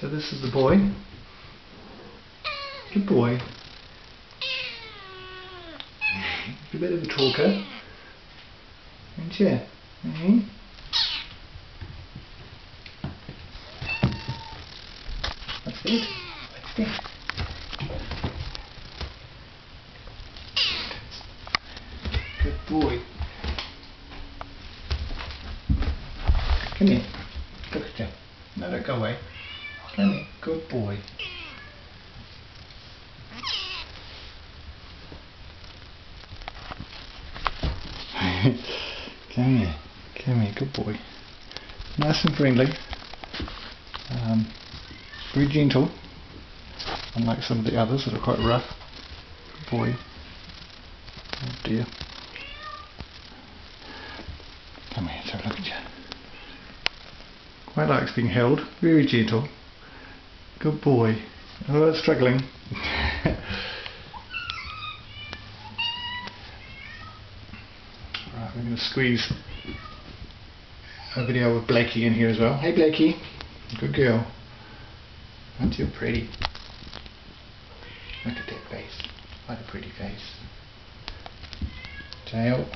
So this is the boy. Good boy. You're a bit of a talker. Aren't you? Mm-hmm. That's it. That's it. Good boy. Come here. Look at you. No, don't go away. Good boy. Come here. Come here. Good boy. Nice and friendly. Um, very gentle. Unlike some of the others that are quite rough. Good boy. Oh dear. Come here, so look at you. Quite likes being held. Very gentle. Good boy. Oh, it's struggling. right, we're going to squeeze a video with Blakey in here as well. Hey Blakey. Good girl. Aren't you pretty? Look at that face. What a pretty face. Tail.